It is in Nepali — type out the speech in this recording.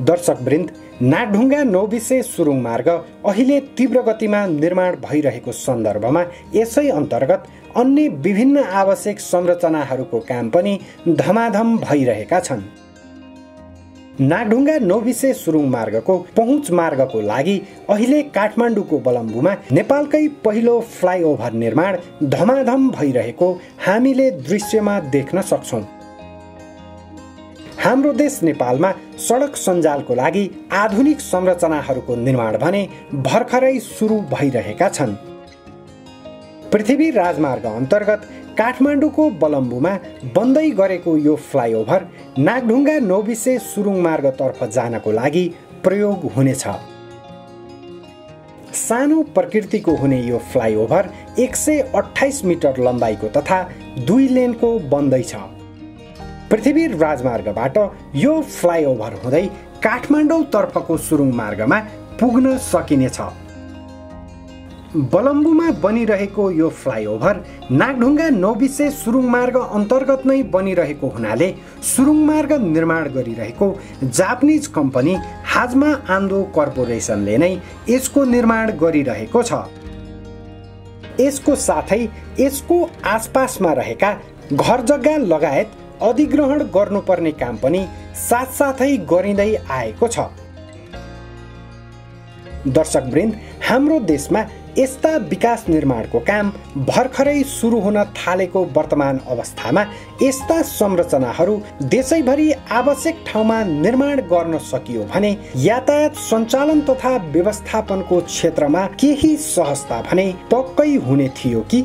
दर्शकवृन्द नागढुङ्गा नौबिसे सुरुङ मार्ग अहिले तीव्र गतिमा निर्माण भइरहेको सन्दर्भमा यसै अन्तर्गत अन्य विभिन्न आवश्यक संरचनाहरूको काम पनि धमाधम भइरहेका छन्। नागढुङ्गा नौबिसे सुरुङ मार्गको पहुँच मार्गको लागि अहिले काठमाडौँको बलम्बुमा नेपालकै पहिलो फ्लाइओभर निर्माण धमाधम भइरहेको हामीले दृश्यमा देख्न सक्छौँ। हाम्रो देश नेपालमा सडक सञ्जालको लागि आधुनिक संरचनाहरूको निर्माण भने भर्खरै सुरु भइरहेका छन्। पृथ्वी राजमार्ग अन्तर्गत काठमाडौँको बलम्बुमा बन्दै गरेको यो फ्लाइओभर नागढुङ्गा नौबिसे सुरुङ मार्गतर्फ जानको लागि प्रयोग हुनेछ। सानो प्रकृतिको हुने यो फ्लाइओभर एक सय अठाइस मिटर लम्बाइको तथा दुई लेनको बन्दैछ पृथ्वी राजमार्गबाट यो फ्लाइओभर हुँदै काठमाडौँतर्फको सुरुङ मार्गमा पुग्न सकिनेछ। बलम्बुमा बनिरहेको यो फ्लाइओभर नागढुङ्गा नौबिसे सुरुङ मार्ग अन्तर्गत नै बनिरहेको हुनाले सुरुङ मार्ग निर्माण गरिरहेको जापानिज कम्पनी हाजमा आन्दो कर्पोरेसनले नै यसको निर्माण गरिरहेको छ। यसको साथै यसको आसपासमा रहेका घर जग्गा लगायत अधिग्रहण गर्नुपर्ने काम पनि साथसाथै गरिँदै आएको छ। दर्शकवृन्द हाम्रो देशमा यस्ता विकास निर्माणको काम भर्खरै सुरु हुन थालेको वर्तमान अवस्थामा यस्ता संरचनाहरू देशैभरि आवश्यक ठाउँमा निर्माण गर्न सकियो भने यातायात सञ्चालन तथा व्यवस्थापनको क्षेत्रमा केही सहजता भने पक्कै हुने थियो कि